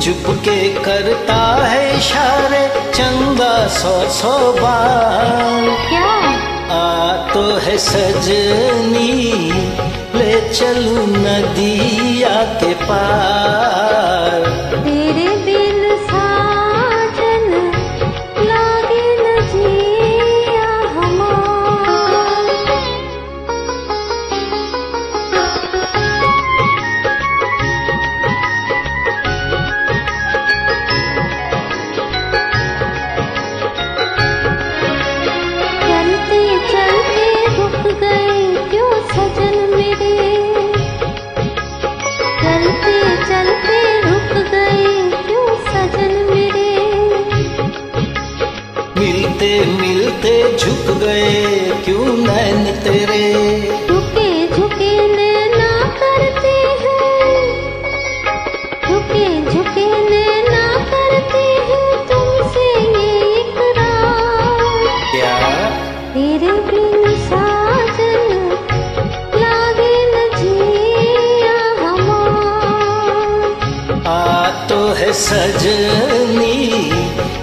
चुप के करता है इशारे चंदा सौ सौ बार क्या? आ तो है सजनी ले चलू नदिया के पार। मिलते मिलते झुक गए क्यों नैन तेरे? झुके झुके नैना करते हैं। झुके झुके नैना करते हैं तुमसे ये इकरार क्या? तेरे बिन साजन लागे न जिया हमार आ तो है सजनी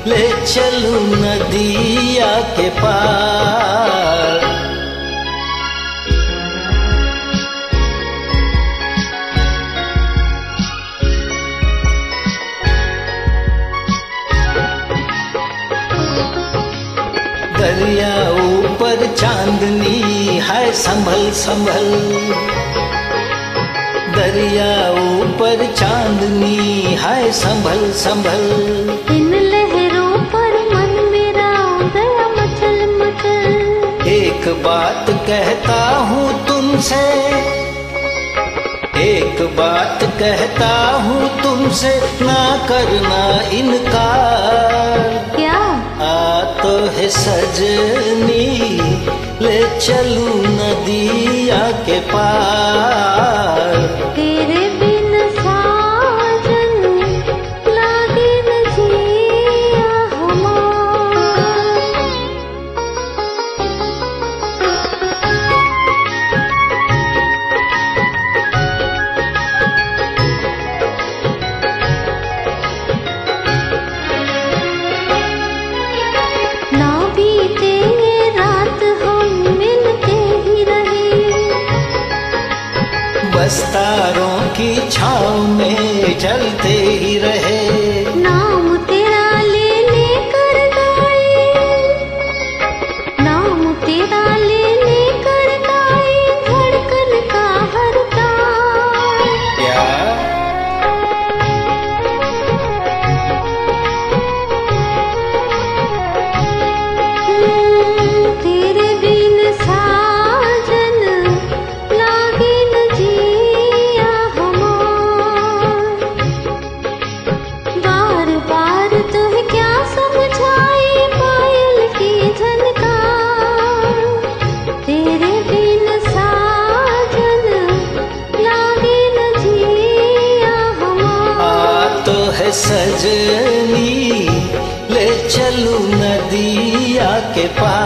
ले चलू नदिया के पार। दरिया ऊपर चांदनी है संभल संभल। दरिया ऊपर चांदनी है संभल संभल। बात कहता हूँ तुमसे। एक बात कहता हूँ तुमसे ना करना इनकार। क्या? आ तो है सजनी ले चलू नदिया के पार। बस की छाव में चलते ही रहे। सजनी ले चलू नदिया के पार